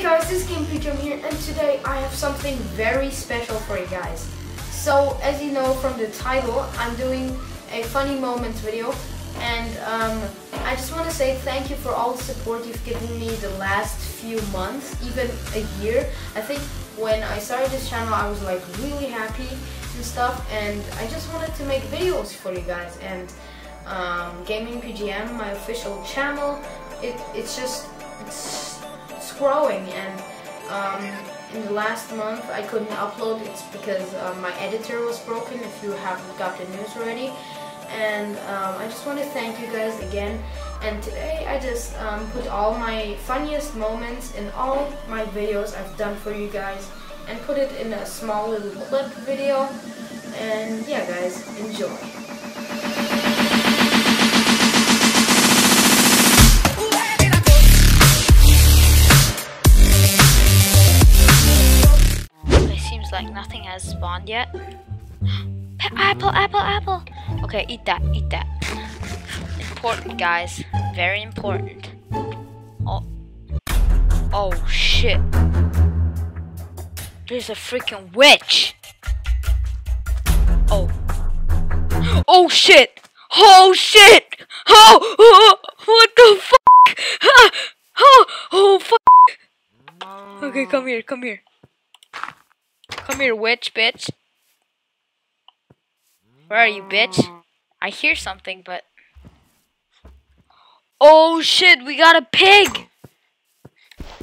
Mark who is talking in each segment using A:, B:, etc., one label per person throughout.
A: Hey guys, this is Peter here, and today I have something very special for you guys. So, as you know from the title, I'm doing a funny moments video, and um, I just want to say thank you for all the support you've given me the last few months, even a year. I think when I started this channel, I was like really happy and stuff, and I just wanted to make videos for you guys. And um, Gaming PGM, my official channel, it, it's just it's growing and um, in the last month I couldn't upload. It's because uh, my editor was broken if you haven't got the news already. And um, I just want to thank you guys again. And today I just um, put all my funniest moments in all my videos I've done for you guys and put it in a small little clip video. And yeah guys enjoy
B: has spawned yet. Apple, apple, apple. Okay, eat that, eat that. Important, guys. Very important. Oh. Oh, shit. There's a freaking witch. Oh. Oh, shit. Oh, shit. Oh, oh what the fuck? Oh, oh, fuck. Okay, come here, come here. Come here, witch, bitch. Where are you, bitch? I hear something, but. Oh shit, we got a pig!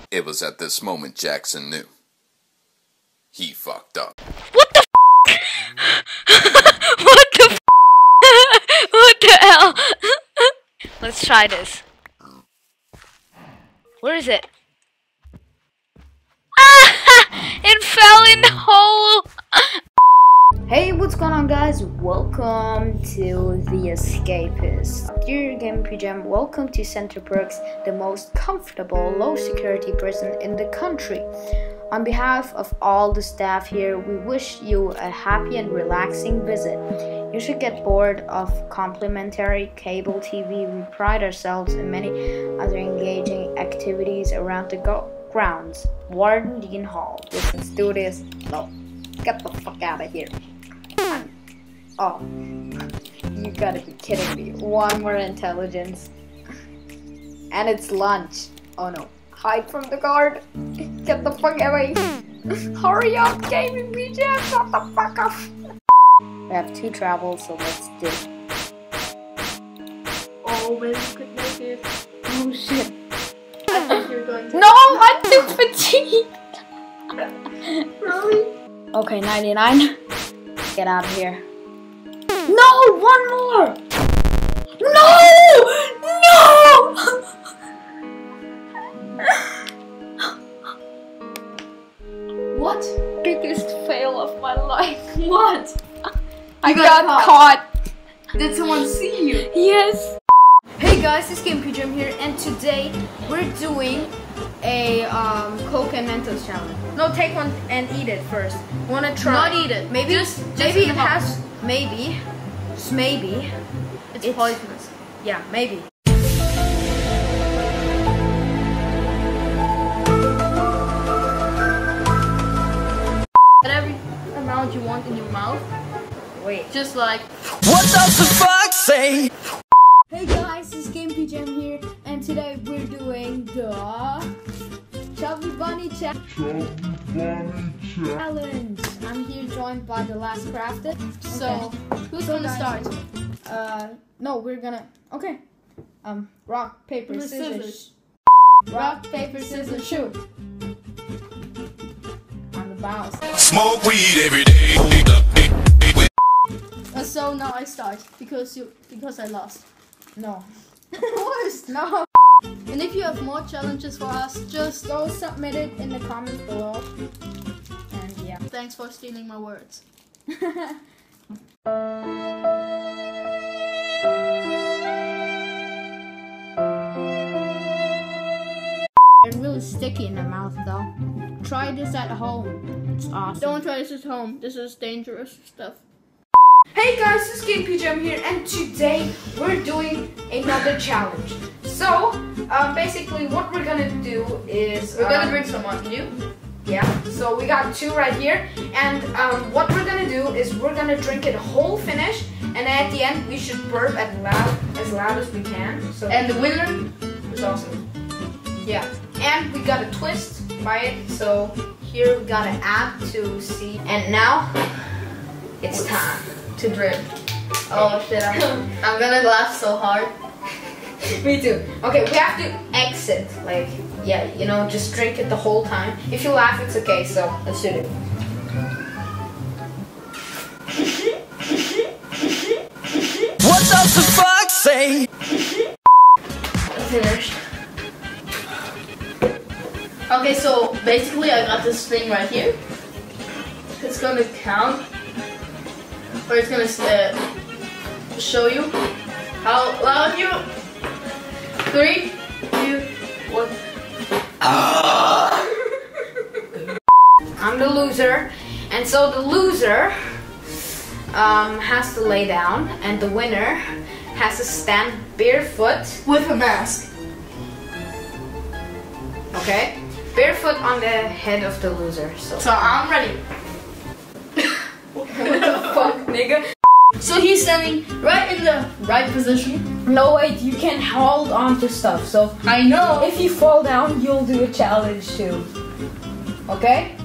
C: It was at this moment Jackson knew. He fucked up.
B: What the f? what the f? what the hell? Let's try this. Where is it? Ah! It fell in the hole!
A: On, guys? Welcome to The Escapist. Dear Game PGM, welcome to Center Perks, the most comfortable, low security prison in the country. On behalf of all the staff here, we wish you a happy and relaxing visit. You should get bored of complimentary cable TV. We pride ourselves in many other engaging activities around the grounds. Warden Dean Hall. Let's do this. No, get the fuck out of here. Oh, you gotta be kidding me. One more intelligence. And it's lunch. Oh no. Hide from the guard. Get the fuck away. Hurry up, gaming BJ. Shut the fuck up. We have two travels, so let's do it.
D: Oh, maybe you could make it.
A: Oh shit.
D: I think you're going to.
A: No, I'm too fatigued.
D: Really?
A: Okay, 99. Get out of here. No, one more. No! No!
D: What?
A: Biggest fail of my life.
D: What?
A: I
D: got
A: got,
D: caught.
A: caught.
D: Did someone see you?
A: Yes. Hey guys, it's Game PGM here, and today we're doing a um, Coke and Mentos challenge. No, take one and eat it first. Wanna try?
D: Not eat it.
A: Maybe,
D: Just- just
A: maybe it has. Maybe, just maybe.
D: It's,
A: It's-
D: poisonous.
A: Yeah, maybe.
D: Whatever amount you want in your mouth,
A: Wait.
D: just like
E: What does the fuck say?
A: Hey guys, it's Game PGM here, and today we're doing the Chubby Bunny Challenge. I'm here joined by the last crafted.
D: so. Who's
A: So
D: gonna
A: guys-
D: start?
A: Uh, no, we're gonna. Okay. Um, rock, paper, scissors.
D: scissors.
A: Rock, paper, scissors, shoot. On the bounce.
C: Smoke weed every day.
D: Uh, so now I start because you because I lost.
A: No.
D: Of course.
A: No.
D: And if you have more challenges for us, just
A: Go submit it in the comments below. And yeah.
D: thanks for stealing my words.
A: It's really sticky in the mouth though. Try this at home. It's awesome.
D: Don't try this at home. This is dangerous stuff.
A: Hey guys, this it's Game PGM here, and today we're doing another challenge. So, um, basically, what we're gonna do is
D: We're gonna
A: um,
D: drink some Mountain Dew.
A: Yeah. So we got two right here, and um, what we're gonna do is we're gonna drink it whole finish, and at the end we should burp as loud as loud as we can. So
D: And the winner is awesome.
A: yeah, and we got a twist by it. So here we got an app to see, and now it's time.
D: To drink. Oh shit, I'm, I'm gonna laugh so hard.
A: Me too. Okay, we have to exit. Like, yeah, you know, just drink it the whole time. If you laugh, it's okay. So let's do it.
E: What does the fox say?
D: Finished. Okay, so basically I got this thing right here. It's gonna count, or it's gonna uh, show you how loud you. Three, two, one.
A: I'm the loser, and so the loser um, has to lay down, and the winner has to stand barefoot.
D: With a mask.
A: Okay, barefoot on the head of the loser. So
D: So I'm ready.
A: what the fuck, nigga?
D: So he's standing right in the right position.
A: No wait, you can hold on to stuff. So
D: I know.
A: if you fall down, you'll do a challenge too. Okay?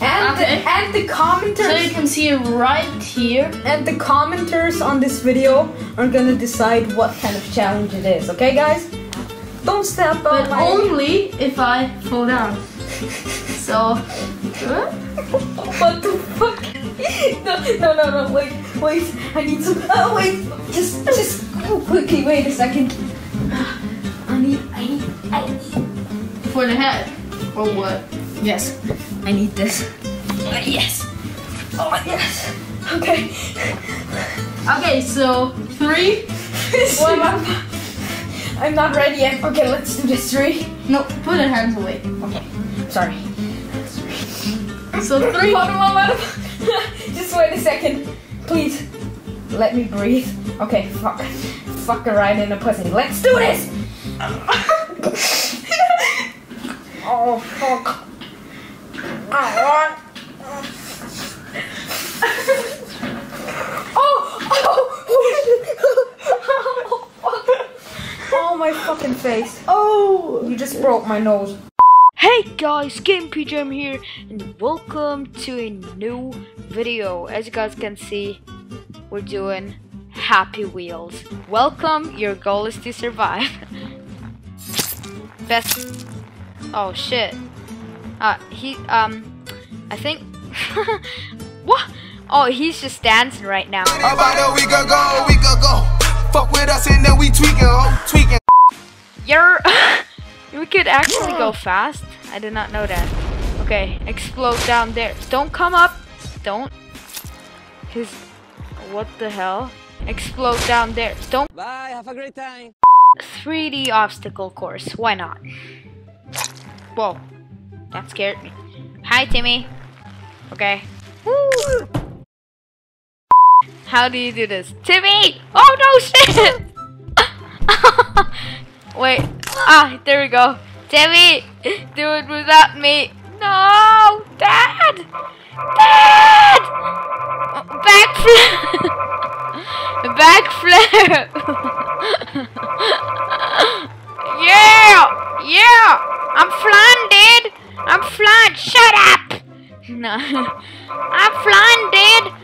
A: And
D: Okay.
A: the, and the
D: So you can see it right here.
A: and the commenters on this video are gonna decide what kind of challenge it is. Okay, guys? Don't step on
D: But
A: my.
D: only if I fall down. So.
A: What the fuck? No, no, no, no, wait, wait, I need to, oh, wait, just, just, oh, quickly, wait a second. Uh, I need, I need, I need,
D: for the head. Or what?
A: yes, I need this. Oh, yes, oh, yes, okay.
D: Okay, so three.
A: Well, I'm, I'm not ready yet. Okay, let's do this, three.
D: No, put your hands away.
A: Okay, sorry.
D: So three.
A: Hold on, hold on. Just wait a second. Please. Let me breathe. Okay, fuck. Fuck a ride in a pussy. Let's do this! oh, fuck. I want. Oh! Oh! Oh, fuck. Oh, my fucking face.
D: Oh.
A: You just broke my nose.
B: Hey guys, Game PGM here, and welcome to a new video. As you guys can see, we're doing Happy Wheels. Welcome, your goal is to survive. Best. Oh shit. Uh, he, um, I think. what? Oh, he's just dancing right now.
E: About a week ago, a week ago. Fuck with us and then we tweaking, oh, tweaking.
B: You're. we could actually go fast. I did not know that. Okay, explode down there. Don't come up. Don't. Cause, what the hell? Explode down there. Don't.
E: Bye, have a great time.
B: 3D obstacle course. Why not? Whoa, that scared me. Hi, Timmy. Okay. Woo. How do you do this, Timmy? Oh no, shit! Wait. Ah, there we go. Timmy, do it without me. No, Dad! Dad! Backflip! Backflip! yeah! Yeah! I'm flying, dude! I'm flying! Shut up! No. I'm flying, dude!